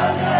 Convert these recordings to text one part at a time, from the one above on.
Amen.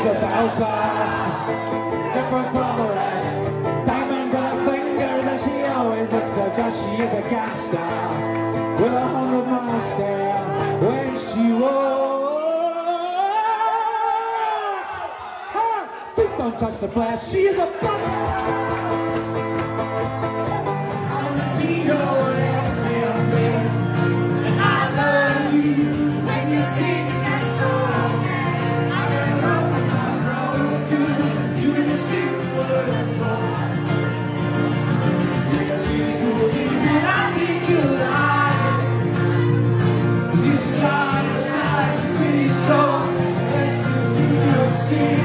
Is about her, different from the rest. Diamonds on her fingers, and she always looks so good. She is a gangster with a hundred miles stare when she walks. Her feet don't touch the flesh. She is a butt. These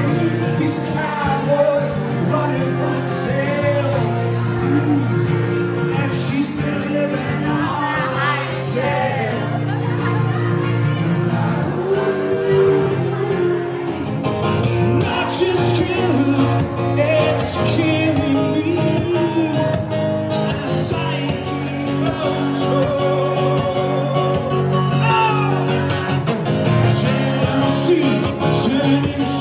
turning saints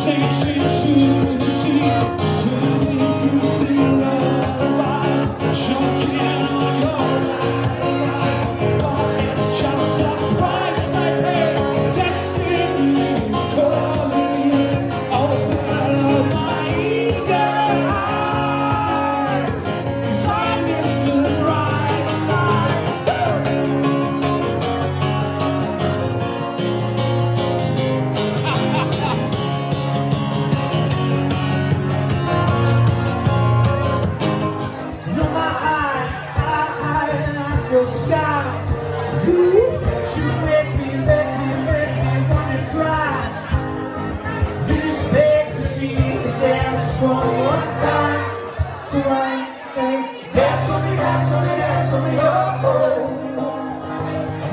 I say, dance on me, dance on me, dance on me, oh. oh.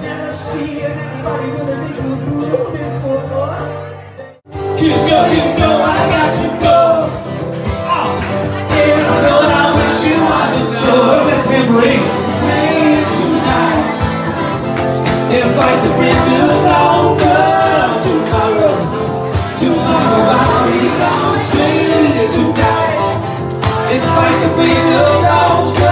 Never see anybody with a blue before. Just go, you know I got to go. Oh, yeah, Lord, I wish you wasn't so. What's that tambourine? It's could the window.